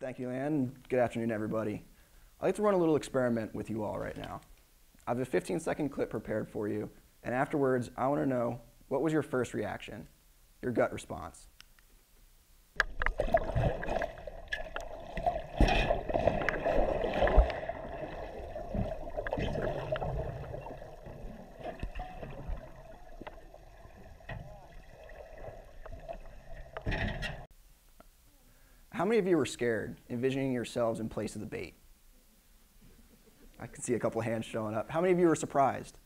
Thank you, Ann. Good afternoon, everybody. I'd like to run a little experiment with you all right now. I have a 15 second clip prepared for you, and afterwards, I want to know what was your first reaction, your gut response. How many of you were scared, envisioning yourselves in place of the bait? I can see a couple of hands showing up. How many of you were surprised?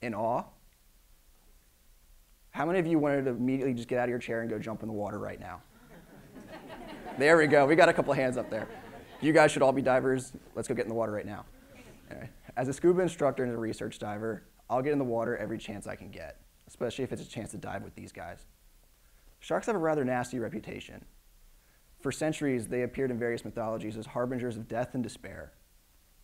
In awe? How many of you wanted to immediately just get out of your chair and go jump in the water right now? there we go. We got a couple of hands up there. You guys should all be divers. Let's go get in the water right now. Anyway, as a scuba instructor and a research diver, I'll get in the water every chance I can get, especially if it's a chance to dive with these guys. Sharks have a rather nasty reputation. For centuries, they appeared in various mythologies as harbingers of death and despair.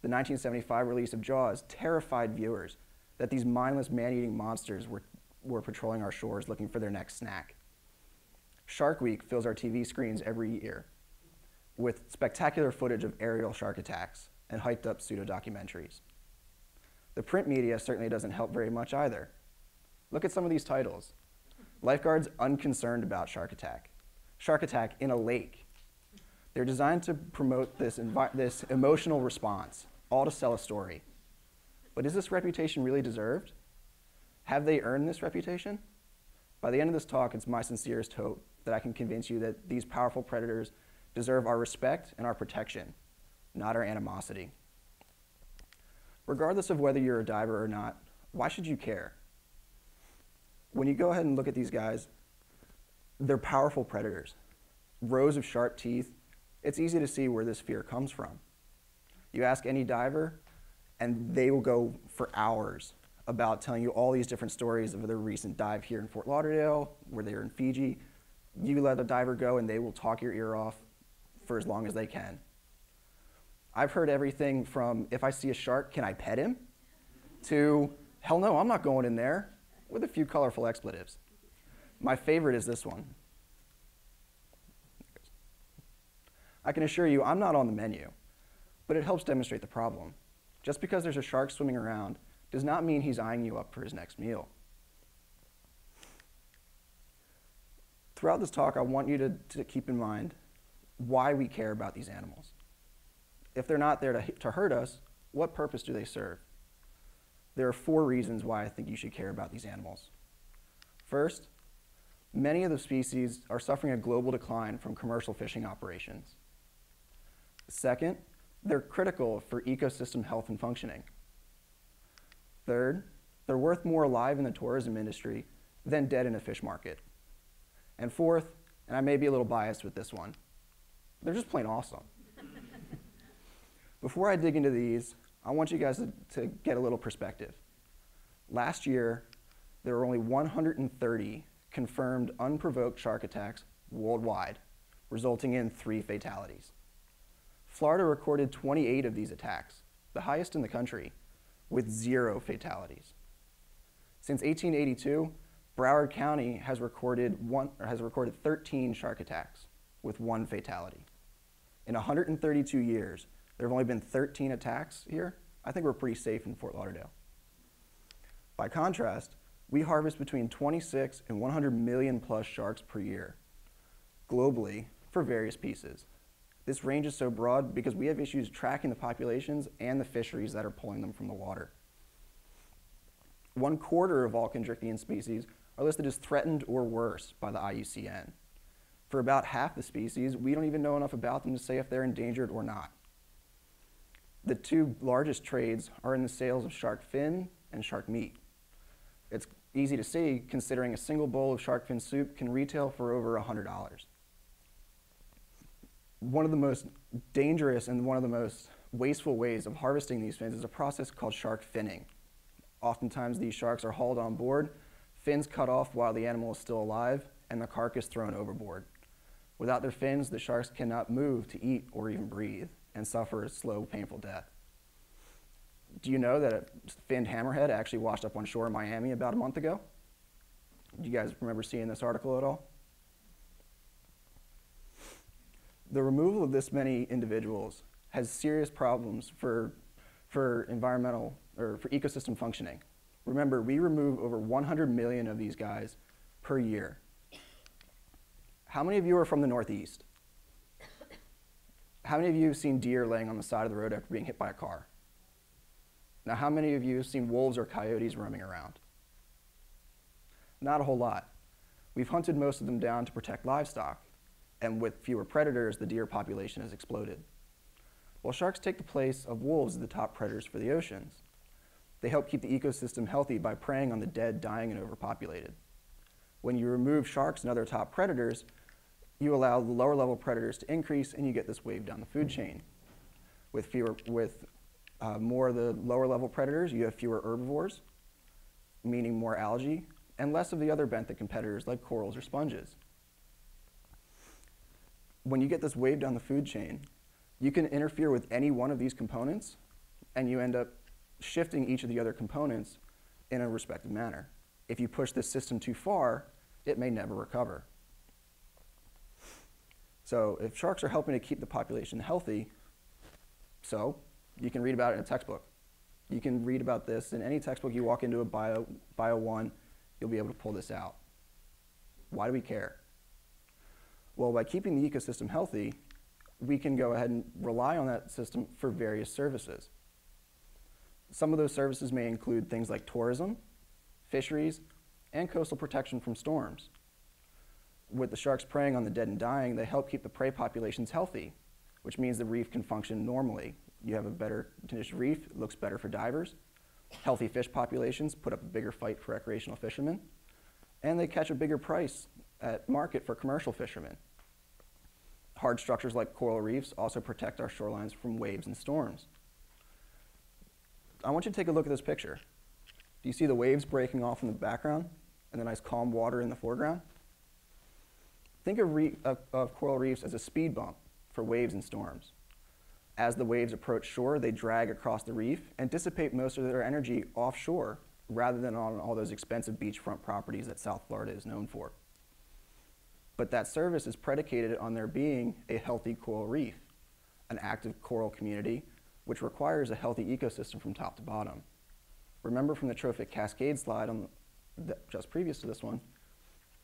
The 1975 release of Jaws terrified viewers that these mindless man-eating monsters were, were patrolling our shores looking for their next snack. Shark Week fills our TV screens every year with spectacular footage of aerial shark attacks and hyped up pseudo-documentaries. The print media certainly doesn't help very much either. Look at some of these titles. Lifeguards unconcerned about shark attack. Shark attack in a lake. They're designed to promote this, this emotional response, all to sell a story. But is this reputation really deserved? Have they earned this reputation? By the end of this talk, it's my sincerest hope that I can convince you that these powerful predators deserve our respect and our protection, not our animosity. Regardless of whether you're a diver or not, why should you care? When you go ahead and look at these guys, they're powerful predators. Rows of sharp teeth, it's easy to see where this fear comes from. You ask any diver, and they will go for hours about telling you all these different stories of their recent dive here in Fort Lauderdale, where they were in Fiji. You let a diver go, and they will talk your ear off for as long as they can. I've heard everything from if I see a shark, can I pet him? to hell no, I'm not going in there, with a few colorful expletives. My favorite is this one. I can assure you I'm not on the menu, but it helps demonstrate the problem. Just because there's a shark swimming around does not mean he's eyeing you up for his next meal. Throughout this talk, I want you to, to keep in mind why we care about these animals. If they're not there to, to hurt us, what purpose do they serve? There are four reasons why I think you should care about these animals. First, many of the species are suffering a global decline from commercial fishing operations. Second, they're critical for ecosystem health and functioning. Third, they're worth more alive in the tourism industry than dead in a fish market. And fourth, and I may be a little biased with this one, they're just plain awesome. Before I dig into these, I want you guys to, to, get a little perspective. Last year, there were only 130 confirmed unprovoked shark attacks worldwide, resulting in three fatalities. Florida recorded 28 of these attacks, the highest in the country, with zero fatalities. Since 1882, Broward County has recorded, one, has recorded 13 shark attacks with one fatality. In 132 years, there have only been 13 attacks here. I think we're pretty safe in Fort Lauderdale. By contrast, we harvest between 26 and 100 million plus sharks per year, globally, for various pieces. This range is so broad because we have issues tracking the populations and the fisheries that are pulling them from the water. One quarter of all Chondrichthyan species are listed as threatened or worse by the IUCN. For about half the species, we don't even know enough about them to say if they're endangered or not. The two largest trades are in the sales of shark fin and shark meat. It's easy to see considering a single bowl of shark fin soup can retail for over $100 one of the most dangerous and one of the most wasteful ways of harvesting these fins is a process called shark finning. Oftentimes these sharks are hauled on board, fins cut off while the animal is still alive, and the carcass thrown overboard. Without their fins, the sharks cannot move to eat or even breathe and suffer a slow, painful death. Do you know that a finned hammerhead actually washed up on shore in Miami about a month ago? Do you guys remember seeing this article at all? The removal of this many individuals has serious problems for, for environmental or for ecosystem functioning. Remember, we remove over 100 million of these guys per year. How many of you are from the Northeast? How many of you have seen deer laying on the side of the road after being hit by a car? Now, how many of you have seen wolves or coyotes roaming around? Not a whole lot. We've hunted most of them down to protect livestock, and with fewer predators, the deer population has exploded. While sharks take the place of wolves as the top predators for the oceans, they help keep the ecosystem healthy by preying on the dead, dying, and overpopulated. When you remove sharks and other top predators, you allow the lower level predators to increase and you get this wave down the food chain. With, fewer, with uh, more of the lower level predators, you have fewer herbivores, meaning more algae, and less of the other benthic competitors like corals or sponges. When you get this wave down the food chain, you can interfere with any one of these components and you end up shifting each of the other components in a respective manner. If you push this system too far, it may never recover. So if sharks are helping to keep the population healthy, so you can read about it in a textbook. You can read about this in any textbook you walk into a bio, bio 1, you'll be able to pull this out. Why do we care? Well, by keeping the ecosystem healthy, we can go ahead and rely on that system for various services. Some of those services may include things like tourism, fisheries, and coastal protection from storms. With the sharks preying on the dead and dying, they help keep the prey populations healthy, which means the reef can function normally. You have a better conditioned reef, it looks better for divers. Healthy fish populations put up a bigger fight for recreational fishermen, and they catch a bigger price at market for commercial fishermen. Hard structures like coral reefs also protect our shorelines from waves and storms. I want you to take a look at this picture. Do you see the waves breaking off in the background and the nice calm water in the foreground? Think of, of, of coral reefs as a speed bump for waves and storms. As the waves approach shore, they drag across the reef and dissipate most of their energy offshore rather than on all those expensive beachfront properties that South Florida is known for. But that service is predicated on there being a healthy coral reef, an active coral community, which requires a healthy ecosystem from top to bottom. Remember from the trophic cascade slide on the, just previous to this one,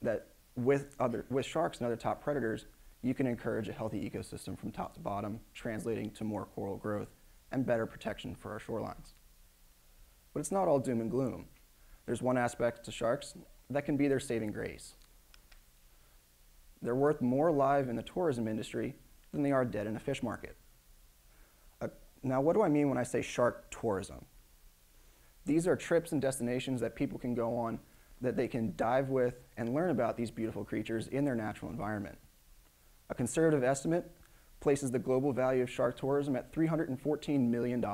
that with, other, with sharks and other top predators, you can encourage a healthy ecosystem from top to bottom, translating to more coral growth and better protection for our shorelines. But it's not all doom and gloom. There's one aspect to sharks that can be their saving grace. They're worth more alive in the tourism industry than they are dead in a fish market. Uh, now, what do I mean when I say shark tourism? These are trips and destinations that people can go on that they can dive with and learn about these beautiful creatures in their natural environment. A conservative estimate places the global value of shark tourism at $314 million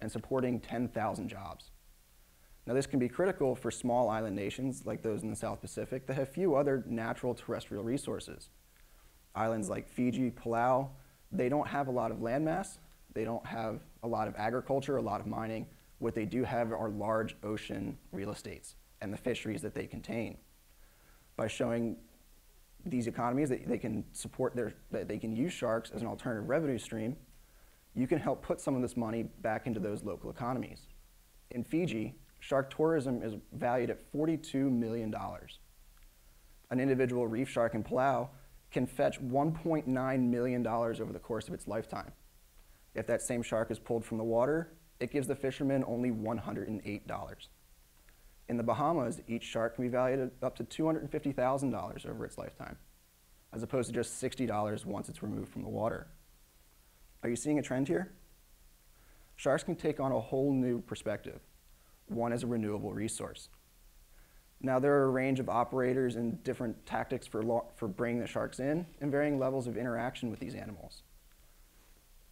and supporting 10,000 jobs. Now, this can be critical for small island nations like those in the South Pacific that have few other natural terrestrial resources. Islands like Fiji, Palau, they don't have a lot of landmass, they don't have a lot of agriculture, a lot of mining. What they do have are large ocean real estates and the fisheries that they contain. By showing these economies that they can support their, that they can use sharks as an alternative revenue stream, you can help put some of this money back into those local economies. In Fiji, shark tourism is valued at $42 million. An individual reef shark in Palau can fetch $1.9 million over the course of its lifetime. If that same shark is pulled from the water, it gives the fisherman only $108. In the Bahamas, each shark can be valued up to $250,000 over its lifetime, as opposed to just $60 once it's removed from the water. Are you seeing a trend here? Sharks can take on a whole new perspective, one as a renewable resource. Now, there are a range of operators and different tactics for, for bringing the sharks in and varying levels of interaction with these animals.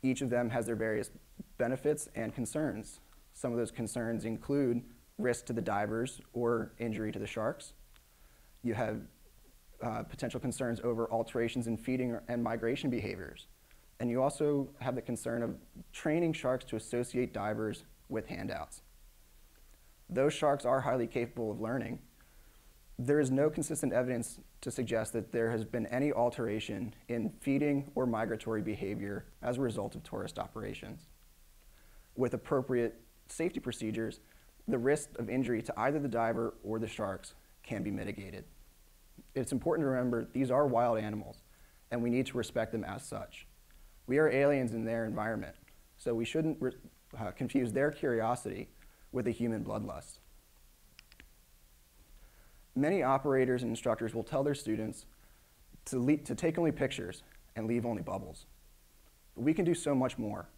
Each of them has their various benefits and concerns. Some of those concerns include risk to the divers or injury to the sharks. You have uh, potential concerns over alterations in feeding and migration behaviors. And you also have the concern of training sharks to associate divers with handouts. Those sharks are highly capable of learning. There is no consistent evidence to suggest that there has been any alteration in feeding or migratory behavior as a result of tourist operations. With appropriate safety procedures, the risk of injury to either the diver or the sharks can be mitigated. It's important to remember these are wild animals, and we need to respect them as such. We are aliens in their environment, so we shouldn't uh, confuse their curiosity with a human bloodlust. Many operators and instructors will tell their students to, to take only pictures and leave only bubbles. But we can do so much more.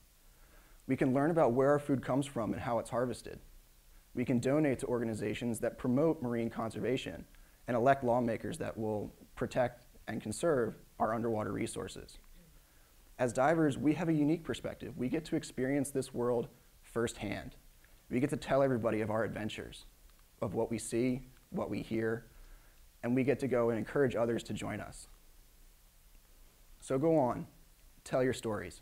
We can learn about where our food comes from and how it's harvested. We can donate to organizations that promote marine conservation and elect lawmakers that will protect and conserve our underwater resources. As divers, we have a unique perspective. We get to experience this world firsthand. We get to tell everybody of our adventures, of what we see, what we hear, and we get to go and encourage others to join us. So go on, tell your stories.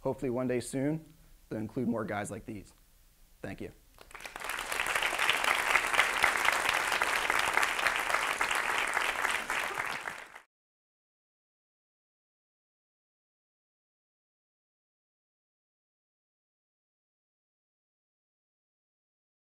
Hopefully, one day soon, they'll include more guys like these. Thank you.